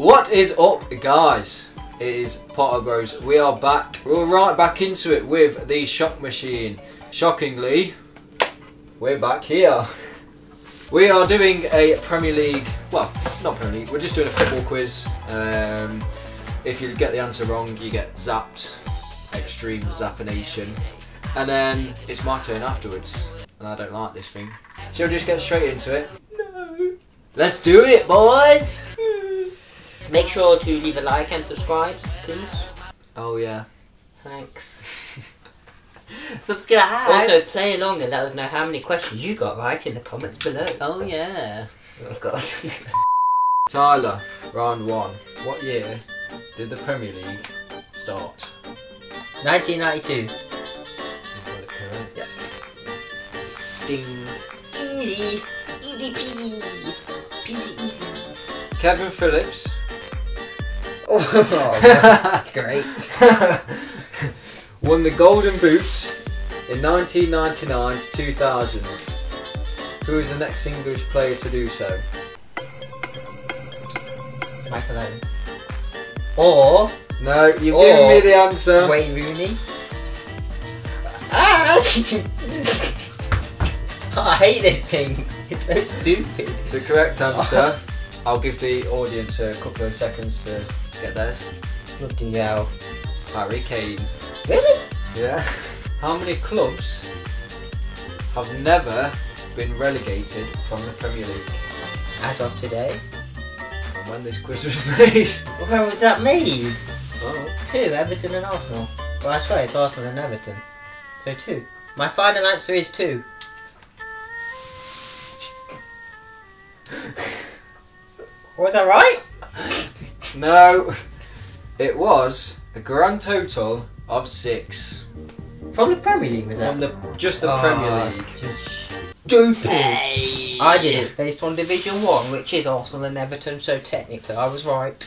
What is up, guys? It is Potter Bros. We are back. We're right back into it with the shock machine. Shockingly, we're back here. We are doing a Premier League. Well, not Premier League. We're just doing a football quiz. Um, if you get the answer wrong, you get zapped. Extreme zappination. And then it's my turn afterwards. And I don't like this thing. Shall we just get straight into it? No. Let's do it, boys! Make sure to leave a like and subscribe, please. Oh, yeah. Thanks. Subscribe! Also, play along and let us know how many questions you got right in the comments below. Oh, yeah. Oh god. Tyler, round one. What year did the Premier League start? 1992. You got it correct. Yep. Ding. Easy. Easy peasy. Peasy easy. Kevin Phillips. Oh, great. Won the Golden Boots in 1999 to 2000. Who is the next English player to do so? Michael Owen. Or No, you've Or- given me the answer. Wayne Rooney. Ah! I hate this thing. It's so stupid. The correct answer. I'll give the audience a couple of seconds to get theirs. Bloody hell. Harry Kane. Really? Yeah. How many clubs have never been relegated from the Premier League? As of today. And when this quiz was made? Where was that made? Oh. Two, Everton and Arsenal. Well, I swear it's Arsenal and Everton. So two. My final answer is two. Was that right? No, it was a grand total of six From the Premier League, was that? from the just the Ah, Premier League. Stupid. I did it based on Division 1, which is Arsenal and Everton, so technically I was right.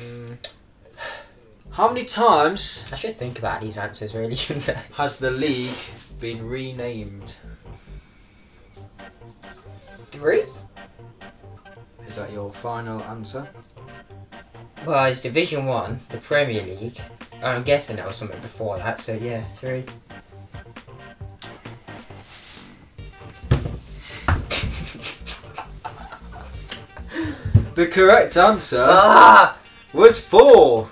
Mm. How many times I should think about these answers really, shouldn't I? has the league been renamed? Three? Is that your final answer? Well, it's Division 1, the Premier League. I'm guessing there was something before that, so yeah, three. The correct answer Ah! was four.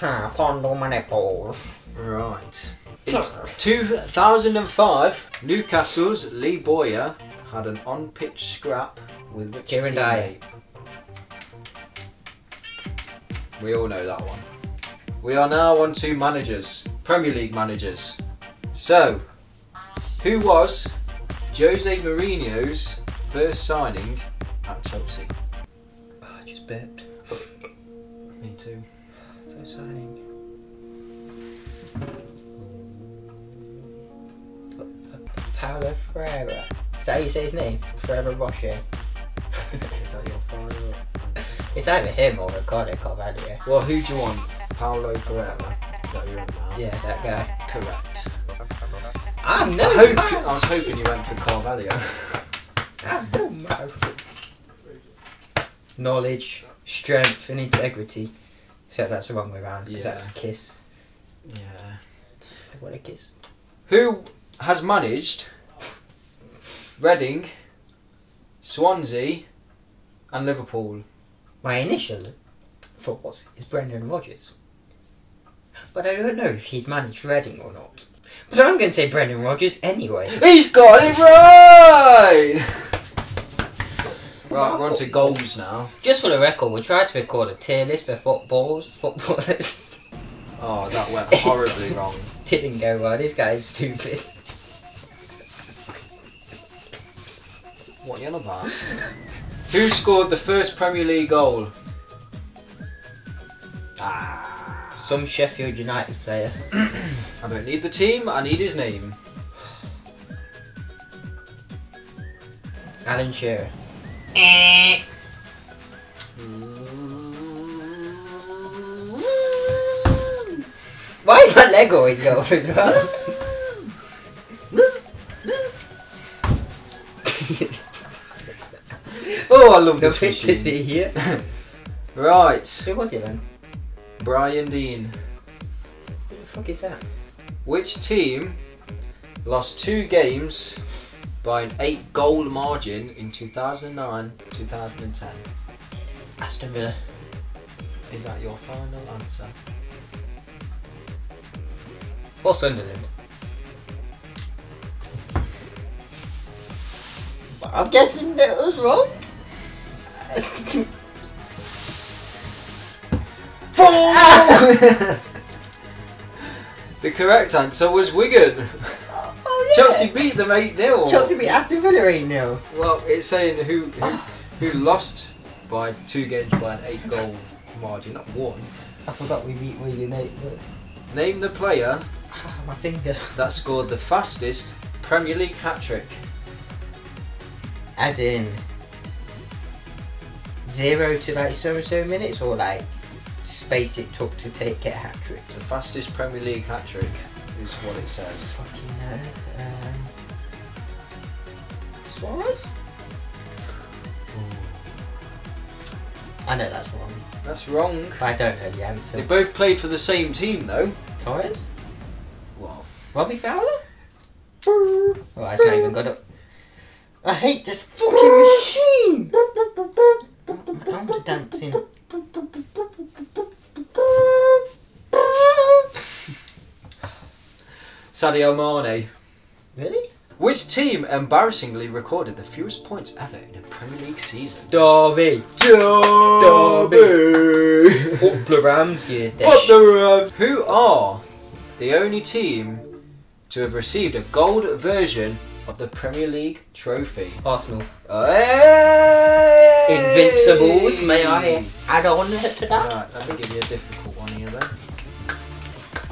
Ha, Pondo my nipples. Right. It's 2005. Newcastle's Lee Bowyer had an on-pitch scrap with which Kieran teammate? We all know that one. We are now on to managers, Premier League managers. So, who was Jose Mourinho's first signing at Chelsea? Oh, I just burped. Me too. First signing. P- P- Paulo Ferreira. Is that how you say his name? Ferreira Rocher. Is that your? It's either him or Ricardo Carvalho. Well, who do you want? Paulo Ferreira. Is that who you want now? Yeah, that guy. Correct. I'm I, no hope. I was hoping you went for Carvalho. Ah, Man. Knowledge, strength, and integrity. Except that's the wrong way around. Because Yeah. that's a kiss. yeah. What a kiss. Who has managed Reading, Swansea, and Liverpool? My initial thought is Brendan Rodgers. But I don't know if he's managed Reading or not. But I'm going to say Brendan Rodgers anyway. He's got it right! Right, we're on to goals now. Just for the record, we tried to record a tier list for footballs, footballers. Oh, that went horribly wrong. Didn't go well. This guy is stupid. What you on about? Who scored the first Premier League goal? Ah. Some Sheffield United player. I don't need the team, I need his name. Alan Shearer. Why is my leg always go I love the this pictures machine. here. Right, Who was it then? Brian Deane. Who the fuck is that? Which team lost two games by an eight goal margin in 2009 2010? Aston Villa. Is that your final answer? Or Sunderland. I'm guessing that was wrong. The correct answer was Wigan. oh, oh yeah. Chelsea beat them 8 0. Chelsea beat Aston Villa 8 0. Well, it's saying who, who who lost by two games by an eight goal margin, not one. I forgot we beat Wigan 8 Name the player my finger. that scored the fastest Premier League hat trick. As in. Zero to like so and so minutes or like space it took to take a hat trick? The fastest Premier League hat trick is what it says. Fucking no. Um, Suarez? I know that's wrong, That's wrong. but I don't know the answer. They both played for the same team though. Torres? Well, Robbie Fowler? Oh, that's not even got up. I hate this fucking machine! Dancing. Sadio Mane. Really? Which team embarrassingly recorded the fewest points ever in a Premier League season? Derby. Derby. Up the Rams, you the Rams? Who are the only team to have received a gold version of the Premier League trophy? Arsenal. Oh, hey! Invincibles, may I add on to that? Right, let me give you a difficult one here then.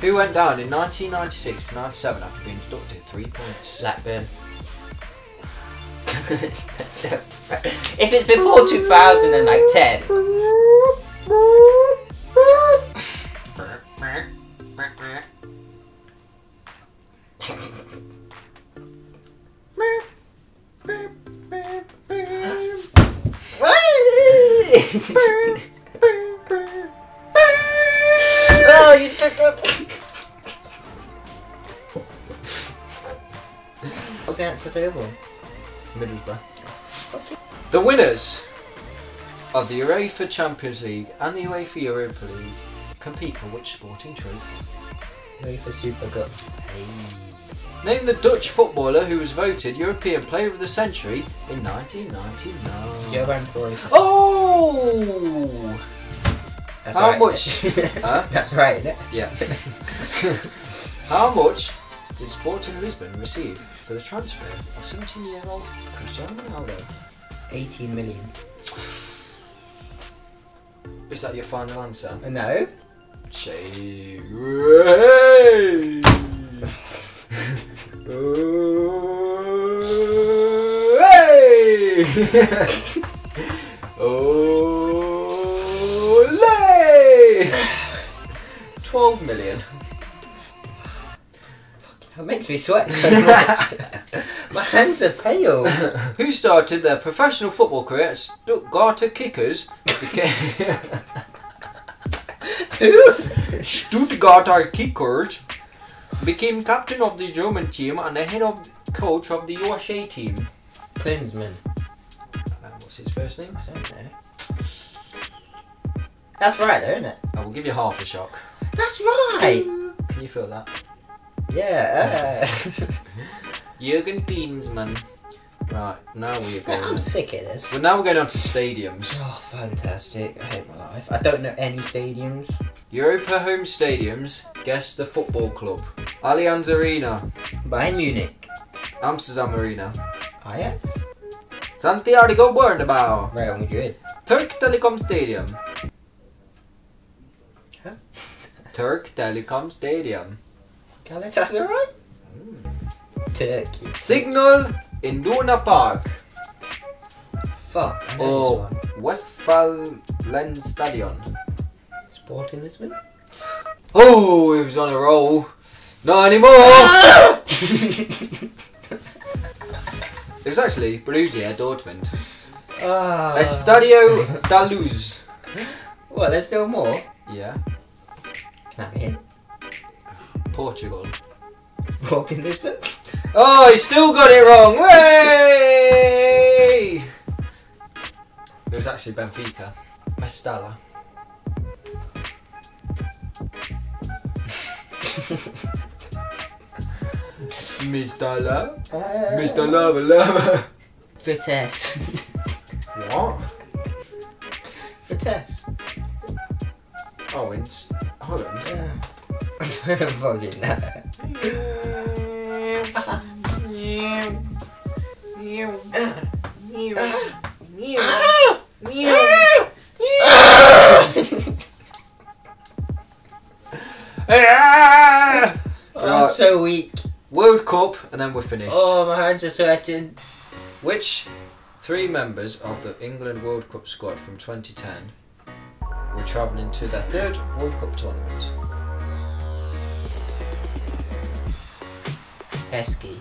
Who went down in 1996 97 after being deducted three points? Blackburn. if it's before 2010, oh, you took it. What's the answer to the other one? Middlesbrough. The winners of the UEFA Champions League and the UEFA Europa League compete for which sporting trophy? Ready for Super Cup. Name the Dutch footballer who was voted European Player of the Century in 1999. Johan Cruyff. Oh! That's How right. much- Huh? That's right, isn't it? Yeah. How much did Sporting Lisbon receive for the transfer of 17-year-old Cristiano Ronaldo? 18 million. Is that your final answer? Uh, no. Shade. Hey! Million. That makes me sweat so much. My hands are pale. Who started their professional football career at Stuttgarter Kickers? became- Who? Stuttgarter Kickers became captain of the German team and the head of coach of the USA team. Klinsmann. Uh, what's his first name? I don't know. That's right, though, isn't it? I will give you half a shock. That's right. Can you feel that? Yeah. Jurgen Klinsmann. Right, now we are Uh, going. I'm sick of this. Well, now we're going on to stadiums. Oh, fantastic. I hate my life. I don't know any stadiums. Europa home stadiums. Guess the football club. Allianz Arena, Bayern Munich. Amsterdam Arena, Ajax. Santiago Bernabeu, Real Madrid. Turk Telecom Stadium. Huh? Turk Telecom Stadium. Galatasaray. Turkey. Signal Iduna Park. Fuck. Oh, this Westfalen Stadion. Sporting Lisbon. Oh, he was on a roll. Not anymore. it was actually Borussia Dortmund. Ah. Estadio da Luz. Well, there's still more. Yeah. Can I have a hint? Portugal. Walked in Lisbon? Oh, he still got it wrong. Way! It was actually Benfica. Mestalla. Mestalla. Mr. Lava Lava. Vitesse. What? Vitesse. Oh, in S- Holland. Yeah. Fucking no. Right. I'm so weak. World Cup, and then we're finished. Oh, my hands are sweating. Which three members of the England World Cup squad from 2010 were travelling to their third World Cup tournament? Pesky.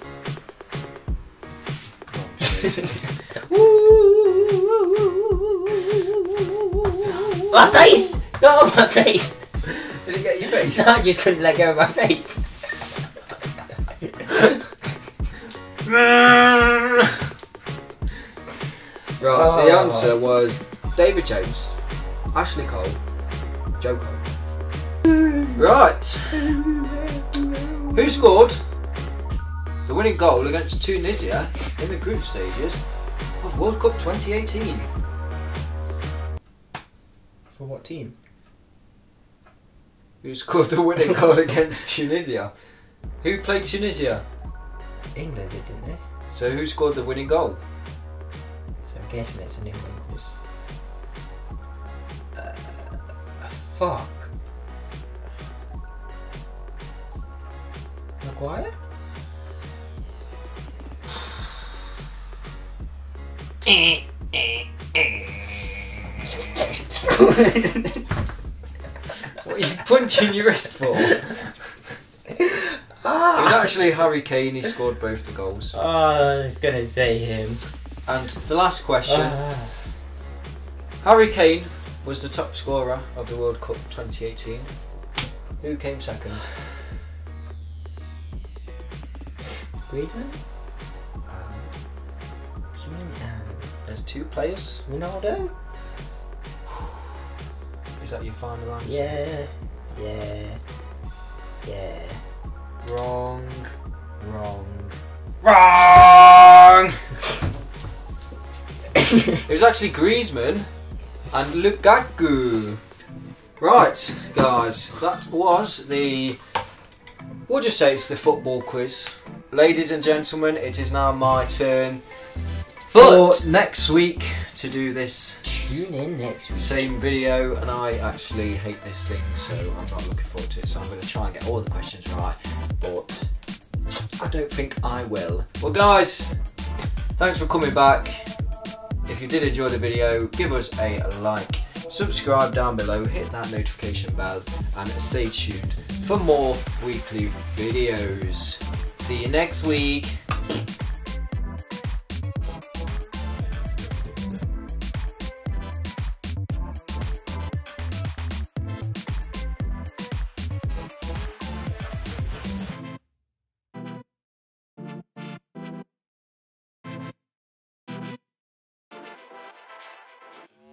my face! Not on my face! Did it get your face? No, I just couldn't let go of my face. Right, the Oh. answer was David James, Ashley Cole, Joe Cole. Right. Who scored the winning goal against Tunisia in the group stages of World Cup 2018? For what team? Who scored the winning goal against Tunisia? Who played Tunisia? England did, didn't they? So who scored the winning goal? So I'm guessing it's an England fuck. Maguire? What are you punching your wrist for? Ah. It was actually Harry Kane, he scored both the goals. Oh, I was gonna say him. And the last question Ah. Harry Kane was the top scorer of the World Cup 2018. Who came second? Griezmann? There's two players. Ronaldo? Is that your final answer? Yeah. Yeah. Yeah. Wrong. Wrong. Wrong! it was actually Griezmann and Lukaku. Right, guys, that was the. We'll just say it's the football quiz. Ladies and gentlemen, it is now my turn for next week to do this tune in next week. same video and I actually hate this thing so I'm not looking forward to it so I'm going to try and get all the questions right but I don't think I will. Well guys, thanks for coming back. If you did enjoy the video, give us a like, subscribe down below, hit that notification bell and stay tuned for more weekly videos. See you next week.